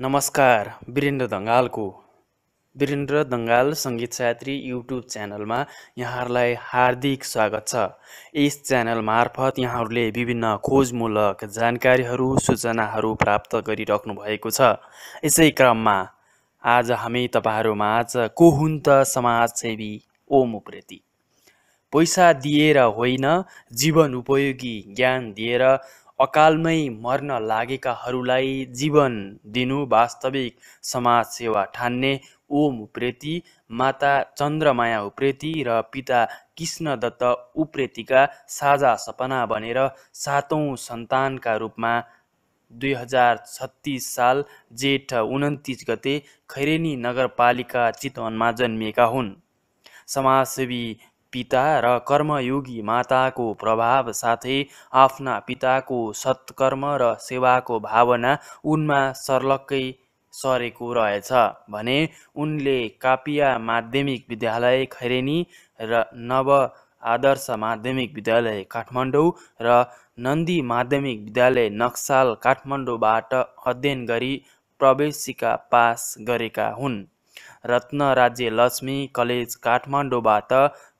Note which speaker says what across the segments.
Speaker 1: नमस्कार वीरेन्द्र दङ्गालको। वीरेन्द्र दङ्गाल सङ्गीत सायत्री युट्युब च्यानलमा यहाँहरूलाई हार्दिक स्वागत छ। यस च्यानल मार्फत यहाँहरूले विभिन्न खोजमूलक जानकारीहरू सूचनाहरू प्राप्त गरिराख्नु भएको छ। यसै क्रममा आज हामी तपाईँहरूमाझ को हुन् त समाजसेवी ओम उप्रेती? पैसा दिएर होइन जीवन उपयोगी ज्ञान दिएर अकालमै मर्न लागेकाहरूलाई जीवन दिनु वास्तविक समाज सेवा ठान्ने ओम उप्रेती माता चन्द्रमाया उप्रेती र पिता कृष्णदत्त उप्रेतीका साझा सपना बनेर सातौँ सन्तानका रूपमा दुई हजार छत्तिस साल जेठ उन्तिस गते खैरेनी नगरपालिका चितवनमा जन्मिएका हुन्। समाजसेवी पिता र कर्मयोगी माताको प्रभाव साथै आफ्ना पिताको सत्कर्म र सेवाको भावना उनमा सर्लक्कै सरेको रहेछ भने उनले कापिया माध्यमिक विद्यालय खैरेनी र नव आदर्श माध्यमिक विद्यालय काठमाडौँ र नन्दी माध्यमिक विद्यालय नक्साल काठमाडौँबाट अध्ययन गरी प्रवेशिका पास गरेका हुन्। रत्न राज्य लक्ष्मी कलेज काठमाडौँबाट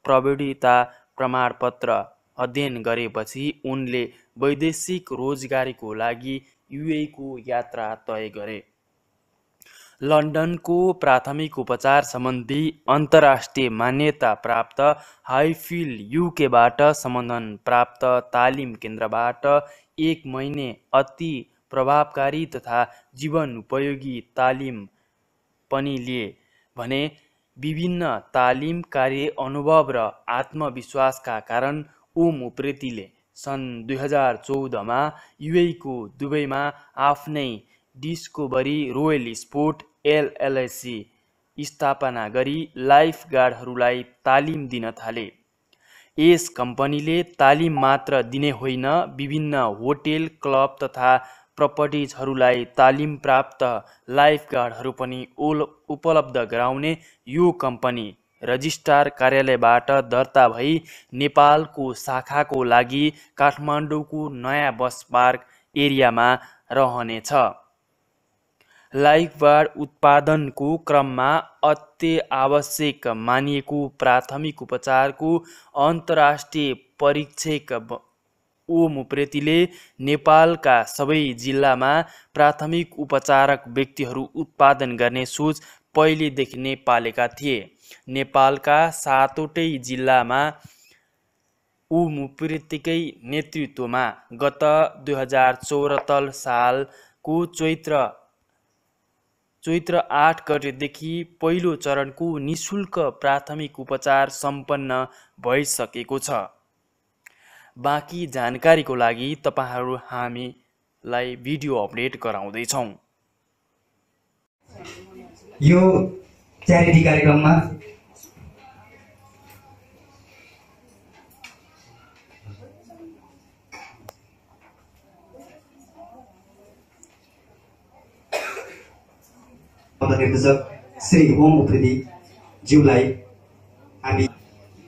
Speaker 1: प्रविडिता प्रमाणपत्र अध्ययन गरेपछि उनले वैदेशिक रोजगारीको लागि युएको यात्रा तय गरे। लन्डनको प्राथमिक उपचार सम्बन्धी अन्तर्राष्ट्रिय मान्यता प्राप्त हाइफिल युकेबाट सम्बन्धन प्राप्त तालिम केन्द्रबाट एक महिने अति प्रभावकारी तथा जीवन उपयोगी तालिम पनि लिए भने विभिन्न तालिम कार्य अनुभव र आत्मविश्वासका कारण ओम उप्रेतीले सन् दुई हजार चौधमा युएको दुबईमा आफ्नै डिस्कोभरी रोयल स्पोर्ट एलएलएसी स्थापना गरी लाइफ गार्डहरूलाई तालिम दिन थाले। यस कम्पनीले तालिम मात्र दिने होइन विभिन्न होटेल क्लब तथा प्रपर्टिजहरूलाई तालिम प्राप्त लाइफगार्डहरू पनि उल उपलब्ध गराउने यो कम्पनी रजिस्ट्रार कार्यालयबाट दर्ता भई नेपालको शाखाको लागि काठमाडौँको नयाँ बस पार्क एरियामा रहनेछ। लाइफगार्ड उत्पादनको क्रममा अत्य आवश्यक मानिएको प्राथमिक उपचारको अन्तर्राष्ट्रिय परीक्षक ओम उप्रेतीले नेपालका सबै जिल्लामा प्राथमिक उपचारक व्यक्तिहरू उत्पादन गर्ने सोच पहिलेदेखि नै पालेका थिए। नेपालका सातवटै जिल्लामा ओम उप्रेतीकै नेतृत्वमा गत दुई हजार चौरात्तर सालको चैत्र चैत्र आठ गतेदेखि पहिलो चरणको निशुल्क प्राथमिक उपचार सम्पन्न भइसकेको छ। बाँकी जानकारीको लागि तपाईँहरू हामीलाई भिडियो अपडेट गराउँदैछौँ।
Speaker 2: यो च्यारिटी कार्यक्रममा निर्देशक श्री ओम उप्रेती ज्यूलाई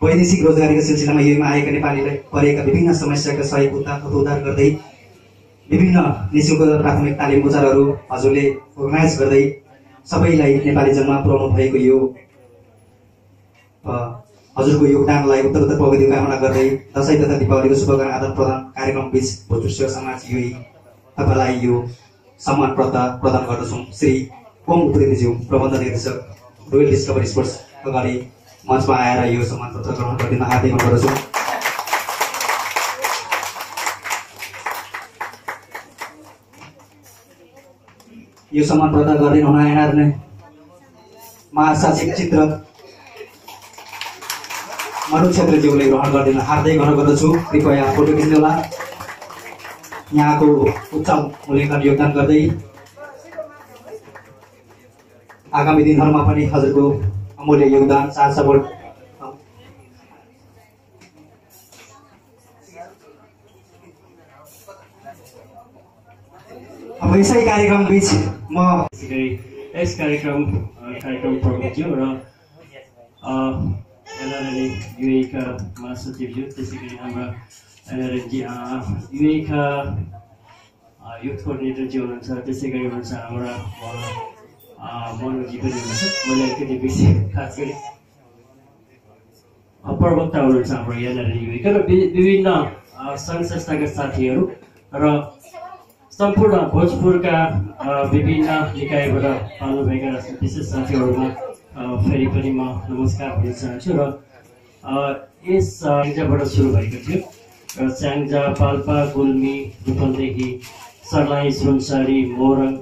Speaker 2: वैदेशिक रोजगारीको सिलसिलामा युमा आएका नेपालीलाई परेका विभिन्न समस्याका सहयोग उद्धार उद्धार गर्दै विभिन्न निशुल्क प्राथमिक तालिम हजुरले अर्गनाइज गर्दै सबैलाई नेपाली जन्म पुर्याउनु भएको यो हजुरको योगदानलाई उत्तरोत्तर प्रगति कामना गर्दै दसैँ तथा दीपावलीको शुभकामना आदान प्रदान कार्यक्रम बिच भोजपुर समाज युई तपाईँलाई यो सम्मान प्रदान प्रदान गर्दछौँ। श्री ओम उप्रेतीज्यू प्रबन्ध निर्देशक रोयल डिस्कभरी स्पोर्ट्स अगाडि मञ्चमा आएर यो सम्मान पत्र ग्रहण गरिदिन हार्दिक गर्दछु यो सम्मान प्रदान गरिदिनु हुन यहाँहरू नै महाशासिक चित्र मनु छेत्रीज्यूले ग्रहण गरिदिन हार्दै ग्रहण गर्दछु कृपया फोटो खिच्नुहोला यहाँको उच्च मूल्याङ्कन योगदान गर्दै आगामी दिनहरूमा पनि हजुरको अमूल्य योगदान साथ सपोर्ट यसै कार्यक्रम बिच म
Speaker 3: यस कार्यक्रम कार्यक्रम प्रमुखज्यू र एलआरएनए युएका महासचिवज्यू त्यसै गरी हाम्रा युएका युथ कोअर्डिनेटर जी हुनुहुन्छ त्यसै गरी हुनुहुन्छ हाम्रा मनोजी पनि हुनुहुन्छ मैले अलिकति बेसी खास गरी प्रवक्ता हुनुहुन्छ हाम्रो यहाँनिर र विभिन्न सङ्घ संस्थाका साथीहरू र सम्पूर्ण भोजपुरका विभिन्न निकायबाट पाल्नुभएका विशेष साथीहरूमा फेरि पनि म नमस्कार भन्न चाहन्छु र यस स्याङ्जाबाट सुरु भएको थियो। र स्याङ्जा पाल्पा गुल्मी रूपन्देही सर्लाही सुनसरी मोरङ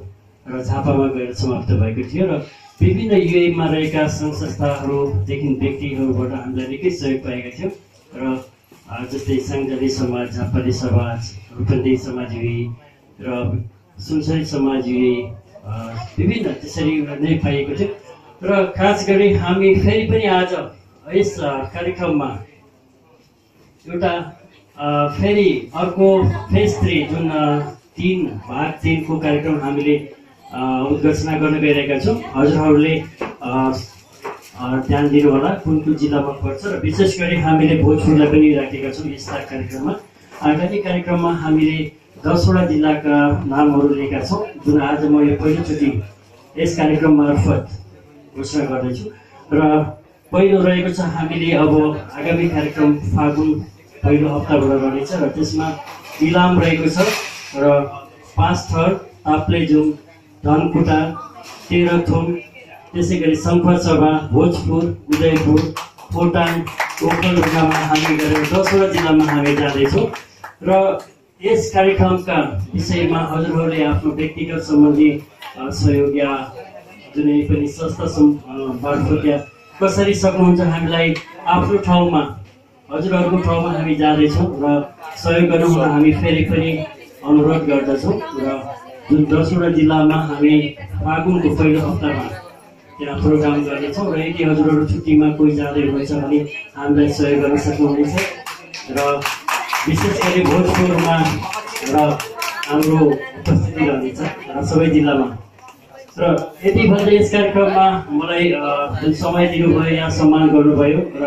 Speaker 3: र झापामा गएर समाप्त भएको थियो र विभिन्न युएमा रहेका सङ्घ संस्थाहरूदेखि व्यक्तिहरूबाट हामीलाई निकै सहयोग पाएका थियौँ र जस्तै सङ्घजाली समाज झापाली समाज रूपन्देही समाज युए र सुनसरी समाज अ, विभिन्न त्यसरी नै पाइएको थियो। र खास गरी हामी फेरि पनि आज यस कार्यक्रममा एउटा फेरि अर्को फेज थ्री जुन तिन भाग तिनको कार्यक्रम हामीले उद्घोषणा गर्न गइरहेका छौँ। हजुरहरूले ध्यान दिनु होला कुन कुन जिल्लामा पर्छ र विशेष गरी हामीले भोजपुरलाई पनि राखेका छौँ यस्ता कार्यक्रममा। आगामी कार्यक्रममा हामीले दसवटा जिल्लाका नामहरू लिएका छौँ जुन आज म यो पहिलोचोटि यस कार्यक्रम मार्फत घोषणा गर्दैछु। र पहिलो रहेको छ हामीले अब आगामी कार्यक्रम फागुन पहिलो हप्ताबाट रहनेछ र त्यसमा इलाम रहेको छ र पाँच थर ताप्लेजुङ धनकुटा तेह्रथुम त्यसै गरी सभा भोजपुर उदयपुर खोटाङ ओखलढुङ्गामा हामी गरेर दसवटा जिल्लामा हामी जाँदैछौँ। र यस कार्यक्रमका विषयमा हजुरहरूले आफ्नो व्यक्तिगत सम्बन्धी सहयोग या जुनै पनि संस्था मार्फत या कसरी सक्नुहुन्छ हामीलाई आफ्नो ठाउँमा हजुरहरूको ठाउँमा हामी जाँदैछौँ र सहयोग गर्नुहुन हामी फेरि पनि अनुरोध गर्दछौँ र जुन दसवटा जिल्लामा हामी फागुनको पहिलो हप्तामा त्यहाँ प्रोग्राम गर्नेछौँ र यदि हजुरहरू छुट्टीमा कोही जाँदै हुनुहुन्छ भने हामीलाई सहयोग गर्न सक्नुहुनेछ र विशेष गरी भोजपुरमा र हाम्रो उपस्थिति रहनेछ सबै जिल्लामा। र यति भन्दै यस कार्यक्रममा मलाई जुन समय दिनुभयो यहाँ सम्मान गर्नुभयो र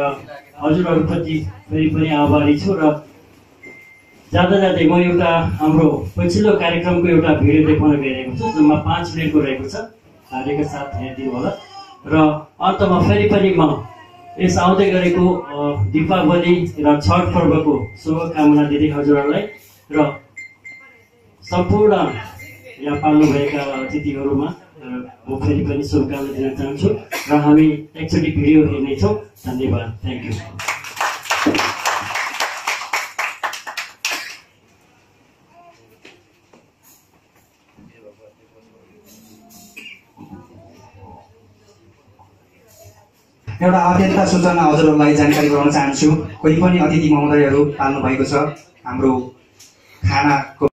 Speaker 3: हजुरहरूप्रति फेरि पनि आभारी छु र जाँदा जाँदै म एउटा हाम्रो पछिल्लो कार्यक्रमको एउटा भिडियो देखाउन गइरहेको छु जसमा पाँच मिनटको रहेको छ। कार्यका साथ हेरिदिनु होला। र अन्तमा फेरि पनि म यस आउँदै गरेको दीपावली र छठ पर्वको शुभकामना दिँदै हजुरहरूलाई र सम्पूर्ण यहाँ पाल्नुभएका अतिथिहरूमा म फेरि पनि शुभकामना दिन चाहन्छु। र हामी एकचोटि भिडियो हेर्नेछौँ। धन्यवाद। थ्याङ्क यू
Speaker 2: एउटा अत्यन्त सूचना हजुरहरूलाई जानकारी गराउन चाहन्छु। कोही पनि अतिथि महोदयहरू पाल्नु भएको छ हाम्रो खानाको